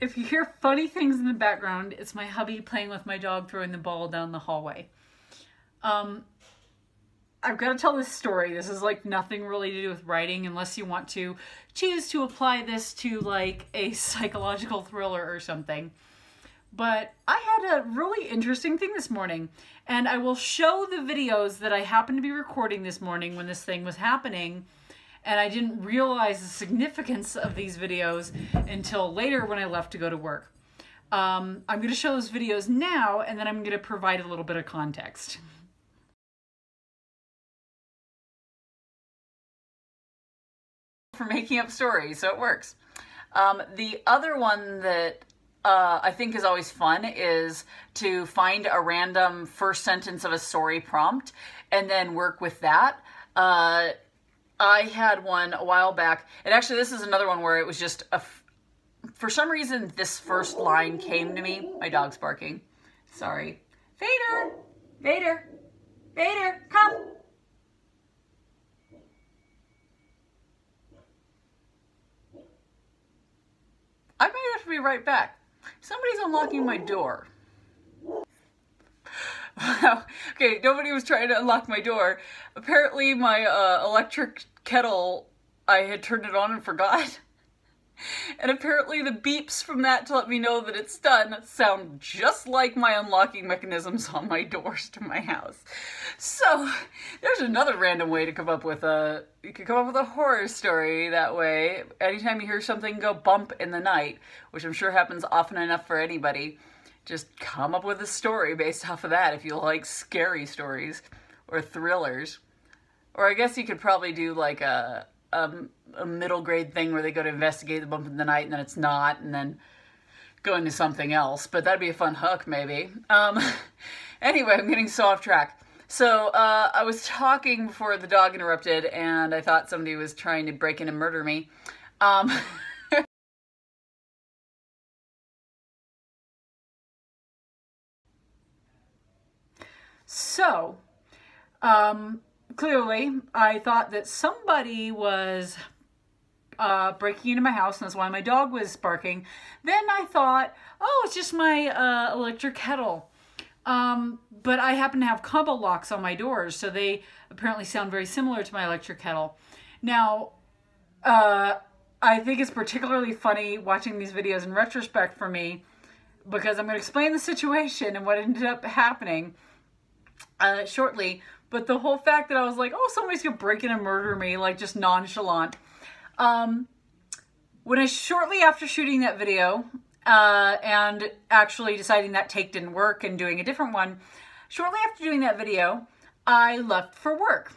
If you hear funny things in the background, it's my hubby playing with my dog throwing the ball down the hallway. Um, I've got to tell this story. This is like nothing really to do with writing unless you want to choose to apply this to like a psychological thriller or something. But I had a really interesting thing this morning, and I will show the videos that I happened to be recording this morning when this thing was happening. And I didn't realize the significance of these videos until later when I left to go to work. Um, I'm going to show those videos now, and then I'm going to provide a little bit of context. For making up stories, so it works. Um, the other one that uh, I think is always fun is to find a random first sentence of a story prompt and then work with that. Uh, I had one a while back, and actually, this is another one where it was just a. For some reason, this first line came to me. My dog's barking. Sorry. Vader! Vader! Vader, come! I might have to be right back. Somebody's unlocking my door. Wow. Okay, nobody was trying to unlock my door. Apparently my uh, electric kettle, I had turned it on and forgot. And apparently the beeps from that to let me know that it's done sound just like my unlocking mechanisms on my doors to my house. So there's another random way to come up with a, you can come up with a horror story that way. Anytime you hear something go bump in the night, which I'm sure happens often enough for anybody, just come up with a story based off of that if you like scary stories or thrillers. Or I guess you could probably do like a, a, a, middle grade thing where they go to investigate the bump in the night and then it's not and then go into something else. But that'd be a fun hook maybe. Um, anyway, I'm getting so off track. So uh, I was talking before the dog interrupted and I thought somebody was trying to break in and murder me. Um, So, um, clearly, I thought that somebody was uh, breaking into my house, and that's why my dog was barking. Then I thought, oh, it's just my uh, electric kettle. Um, but I happen to have combo locks on my doors, so they apparently sound very similar to my electric kettle. Now, uh, I think it's particularly funny watching these videos in retrospect for me because I'm going to explain the situation and what ended up happening uh, shortly. But the whole fact that I was like, oh, somebody's gonna break in and murder me, like just nonchalant. Um, when I shortly after shooting that video uh, and actually deciding that take didn't work and doing a different one, shortly after doing that video, I left for work.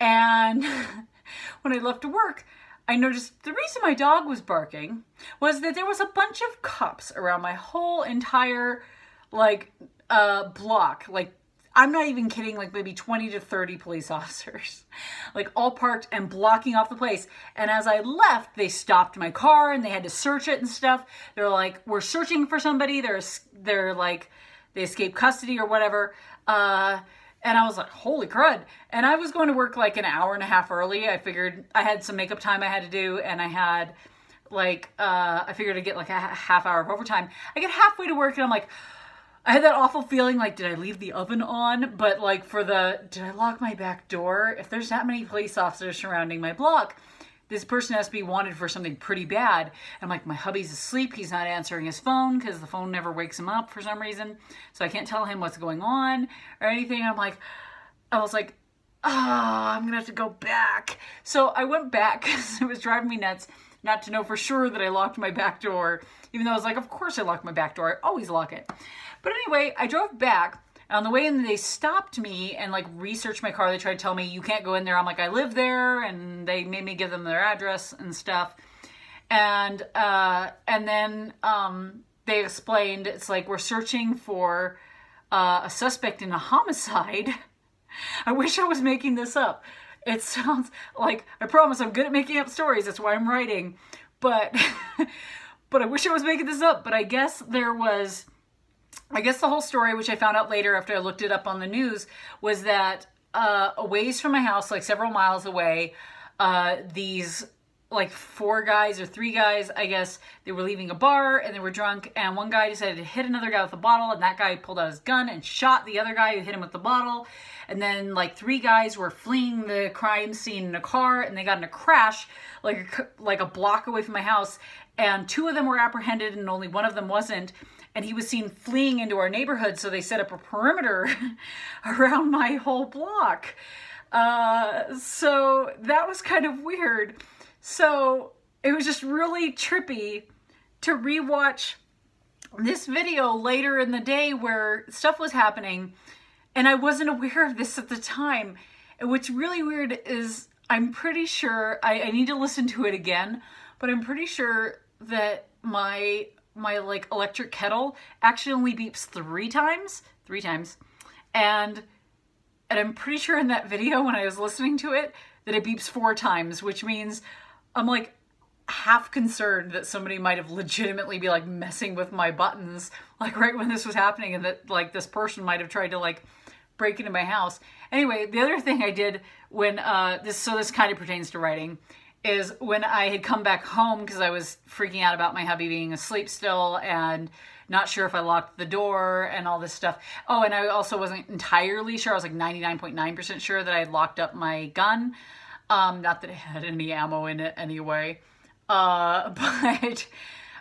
And when I left to work, I noticed the reason my dog was barking was that there was a bunch of cops around my whole entire like uh block, like I'm not even kidding, like maybe 20 to 30 police officers, like all parked and blocking off the place. And as I left, they stopped my car and they had to search it and stuff. They're like, we're searching for somebody. They're, they're like, they escaped custody or whatever. Uh, and I was like, holy crud. And I was going to work like an hour and a half early. I figured I had some makeup time I had to do and I had like, uh, I figured I'd get like a half hour of overtime. I get halfway to work and I'm like, I had that awful feeling like, did I leave the oven on? But like for the, did I lock my back door? If there's that many police officers surrounding my block, this person has to be wanted for something pretty bad. I'm like, my hubby's asleep. He's not answering his phone because the phone never wakes him up for some reason. So I can't tell him what's going on or anything. I'm like, I was like, oh, I'm going to have to go back. So I went back because it was driving me nuts not to know for sure that I locked my back door, even though I was like, of course I locked my back door. I always lock it. But anyway, I drove back. and On the way in, they stopped me and like researched my car. They tried to tell me you can't go in there. I'm like, I live there, and they made me give them their address and stuff. And uh, and then um, they explained it's like we're searching for uh, a suspect in a homicide. I wish I was making this up. It sounds like I promise I'm good at making up stories. That's why I'm writing. But but I wish I was making this up. But I guess there was I guess the whole story, which I found out later after I looked it up on the news, was that uh, a ways from my house, like several miles away, uh, these like four guys or three guys, I guess, they were leaving a bar and they were drunk. And one guy decided to hit another guy with a bottle, and that guy pulled out his gun and shot the other guy who hit him with the bottle. And then, like, three guys were fleeing the crime scene in a car, and they got in a crash, like, like a block away from my house. And two of them were apprehended, and only one of them wasn't. And he was seen fleeing into our neighborhood, so they set up a perimeter around my whole block. Uh, so that was kind of weird. So it was just really trippy to rewatch this video later in the day where stuff was happening and I wasn't aware of this at the time. And what's really weird is I'm pretty sure, I, I need to listen to it again, but I'm pretty sure that my my like electric kettle actually only beeps three times, three times. And and I'm pretty sure in that video when I was listening to it that it beeps four times, which means I'm like half concerned that somebody might have legitimately be like messing with my buttons like right when this was happening and that like this person might have tried to like break into my house. Anyway, the other thing I did when uh this so this kind of pertains to writing is when I had come back home because I was freaking out about my hubby being asleep still and not sure if I locked the door and all this stuff. Oh, and I also wasn't entirely sure. I was like 99.9% sure that I had locked up my gun. Um, not that it had any ammo in it anyway. Uh, but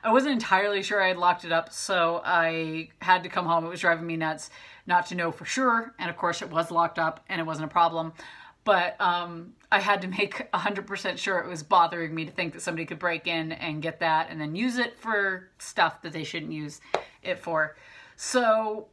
I wasn't entirely sure I had locked it up, so I had to come home. It was driving me nuts not to know for sure. And of course, it was locked up and it wasn't a problem. But um, I had to make 100% sure it was bothering me to think that somebody could break in and get that and then use it for stuff that they shouldn't use it for. So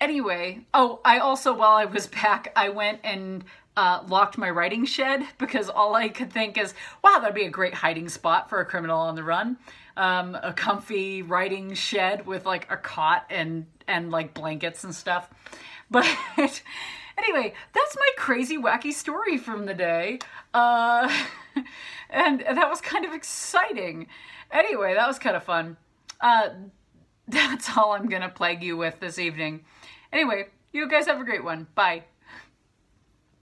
anyway, oh, I also, while I was back, I went and uh, locked my writing shed because all I could think is, wow, that'd be a great hiding spot for a criminal on the run. Um, a comfy writing shed with like a cot and and like blankets and stuff. But anyway, that's my crazy wacky story from the day. Uh, and that was kind of exciting. Anyway, that was kind of fun. Uh, that's all I'm going to plague you with this evening. Anyway, you guys have a great one. Bye.